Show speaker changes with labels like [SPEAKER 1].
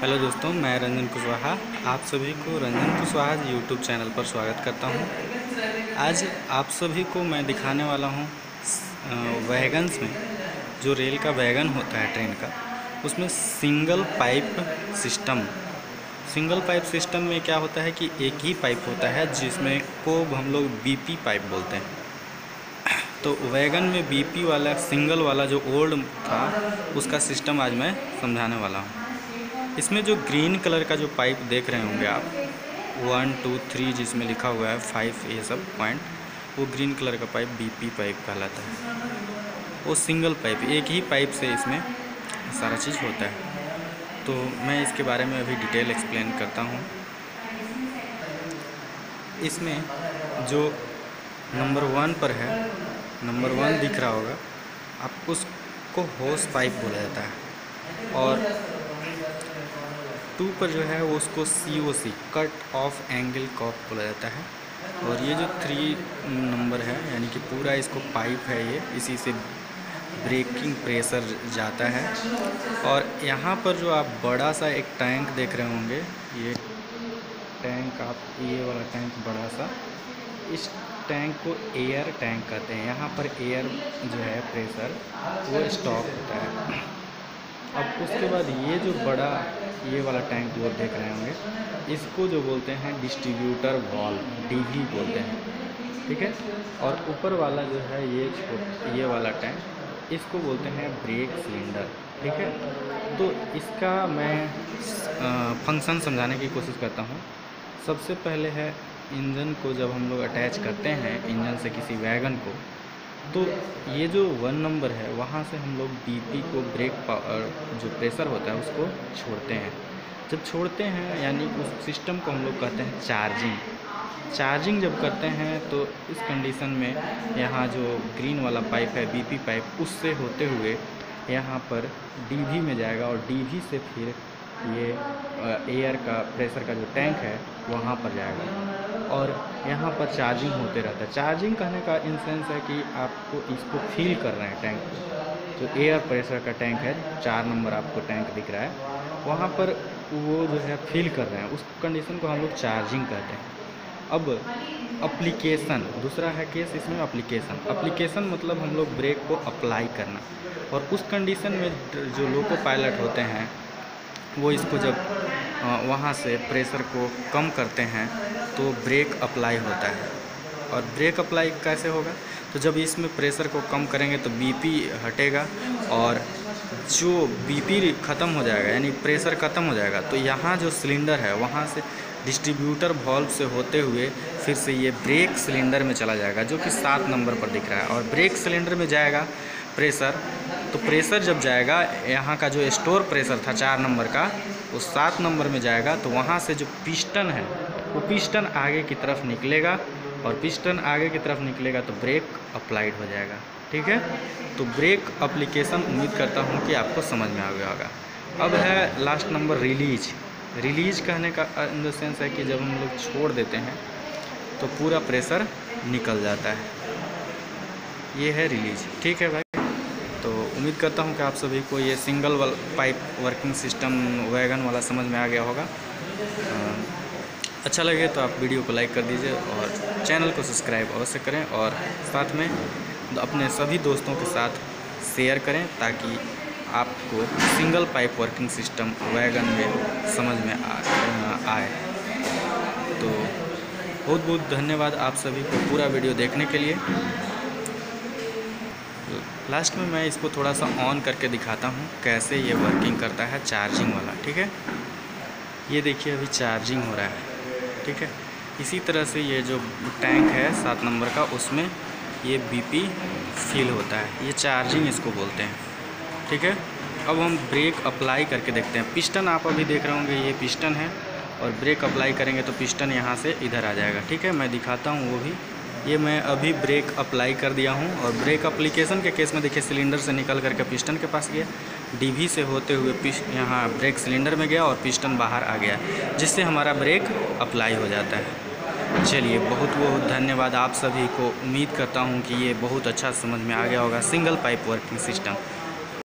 [SPEAKER 1] Hello दोस्तों, मैं रंजन कुशवाहा, आप सभी को रंजन कुशवाहा यूट्यूब चैनल पर स्वागत करता हूँ। आज आप सभी को मैं दिखाने वाला हूँ वैगन्स में, जो रेल का वैगन होता है ट्रेन का। उसमें single pipe system, single pipe system में क्या होता है कि एक ही पाइप होता है, जिसमें को हम लोग बीपी पाइप बोलते हैं। तो वैगन में बीपी वाला, सिंगल वाला जो ओल्ड था, उसका सिस्टम आज मैं समझाने वाला हूँ। इसमें जो ग्रीन कलर का जो पाइप देख रहे होंगे आप, वन, टू, थ्री जिसमें लिखा हुआ है, फाइव, ये सब पॉइंट, वो ग्रीन कलर का पाइप बीपी पाइप कहलाता है। वो सिंगल पाइप, एक ही पाइप से इसमें सारा चीज़ होता है। तो मैं इसके बारे में अभी डिटेल एक्सप्लेन करता हूँ। इसमें जो नंबर वन पर है, नंबर वन दिख रहा होगा, आप उसको होस पाइप बोला जाता है। और टू पर जो है वो उसको C O C cut off angle cock बोला जाता है। और ये जो थ्री नंबर है, यानी कि पूरा इसको पाइप है ये, इसी से ब्रेकिंग प्रेशर जाता है। और यहाँ पर जो आप बड़ा सा एक टैंक देख रहे होंगे, ये टैंक आप, ये वाला टैंक बड़ा सा, इस टैंक को एयर टैंक कहते हैं। यहाँ पर एयर जो है प्रेशर वो स्टॉक होता है। अब उसके बाद ये जो बड़ा ये वाला टैंक वो देख रहे होंगे, इसको जो बोलते हैं डिस्ट्रीब्यूटर वॉल डीवी बोलते हैं, ठीक है? और ऊपर वाला जो है ये ये वाला टैंक इसको बोलते हैं ब्रेक सिलेंडर ठीक है? तो इसका मैं फ़ंक्शन समझाने की कोशिश करता हूँ। सबसे पहले है इंजन को जब हम लोग अटैच करते हैं, इंजन से किसी वैगन को तो ये जो वन नंबर है, वहाँ से हम लोग बीपी को ब्रेक पावर जो प्रेशर होता है, उसको छोड़ते हैं। जब छोड़ते हैं, यानी उस सिस्टम को हम लोग कहते हैं चार्जिंग चार्जिंग जब करते हैं तो इस कंडीशन में यहाँ जो ग्रीन वाला पाइप है बीपी पाइप उससे होते हुए यहाँ पर डीवी में जाएगा और डीवी से फिर ये एयर का प्रेशर का जो टैंक है, वहाँ पर जाएगा। और यहाँ पर चार्जिंग होते रहता है। चार्जिंग कहने का इन सेंस है कि आपको इसको फील कर रहे हैं टैंक को जो एयर प्रेशर का टैंक है, चार नंबर आपको टैंक दिख रहा है। वहाँ पर वो जो है फील कर रहे हैं। उस कंडीशन को हम लोग चार्जिंग कहते हैं। अब अप्लीकेशन दूसरा है केस इसमें अप्लीकेशन अप्लीकेशन मतलब हम लोग ब्रेक को अप्लाई करना। और उस कंडीशन में जो लोको पायलट होते हैं, वो इसको जब वहाँ से प्रेशर को कम करते हैं तो ब्रेक अप्लाई होता है। और ब्रेक अप्लाई कैसे होगा? तो जब इसमें प्रेशर को कम करेंगे तो बीपी हटेगा और जो बीपी ख़त्म हो जाएगा, यानी प्रेशर ख़त्म हो जाएगा तो यहाँ जो सिलेंडर है, वहाँ से डिस्ट्रीब्यूटर वॉल्व से होते हुए फिर से ये ब्रेक सिलेंडर में चला जाएगा, जो कि सात नंबर पर दिख रहा है। और ब्रेक सिलेंडर में जाएगा प्रेशर। तो प्रेशर जब जाएगा, यहाँ का जो स्टोर प्रेशर था चार नंबर का, वो सात नंबर में जाएगा तो वहाँ से जो पिस्टन है, वो पिस्टन आगे की तरफ़ निकलेगा और पिस्टन आगे की तरफ़ निकलेगा तो ब्रेक अप्लाइड हो जाएगा, ठीक है? तो ब्रेक अप्लीकेशन उम्मीद करता हूँ कि आपको समझ में आ गया होगा। अब है लास्ट नंबर रिलीज़। रिलीज़ कहने का इन द सेंस है कि जब हम लोग छोड़ देते हैं तो पूरा प्रेशर निकल जाता है। ये है रिलीज़, ठीक है भाई? उम्मीद करता हूँ कि आप सभी को ये सिंगल वाल पाइप वर्किंग सिस्टम वैगन वाला समझ में आ गया होगा। अच्छा लगे तो आप वीडियो को लाइक कर दीजिए और चैनल को सब्सक्राइब अवश्य करें और साथ में अपने सभी दोस्तों के साथ शेयर करें ताकि आपको single pipe working system wagon में समझ में आए। तो बहुत बहुत धन्यवाद आप सभी को पूरा वीडियो देखने के लिए। लास्ट में मैं इसको थोड़ा सा ऑन करके दिखाता हूँ, कैसे ये वर्किंग करता है चार्जिंग वाला, ठीक है? ये देखिए अभी चार्जिंग हो रहा है, ठीक है? इसी तरह से ये जो टैंक है सात नंबर का, उसमें ये बीपी फील होता है, ये चार्जिंग इसको बोलते हैं, ठीक है? अब हम ब्रेक अप्लाई करके देखते हैं। पिस्टन आप अभी देख रहे होंगे, ये पिस्टन है, और ब्रेक अप्लाई करेंगे तो पिस्टन यहाँ से इधर आ जाएगा, ठीक है? मैं दिखाता हूँ वो भी। ये मैं अभी ब्रेक अप्लाई कर दिया हूँ और ब्रेक अप्लीकेशन के केस में देखिए सिलेंडर से निकल करके पिस्टन के पास गया। डीवी से होते हुए यहाँ ब्रेक सिलेंडर में गया और पिस्टन बाहर आ गया, जिससे हमारा ब्रेक अप्लाई हो जाता है। चलिए, बहुत बहुत धन्यवाद आप सभी को। उम्मीद करता हूँ कि ये बहुत अच्छा समझ में आ गया होगा। Single pipe working system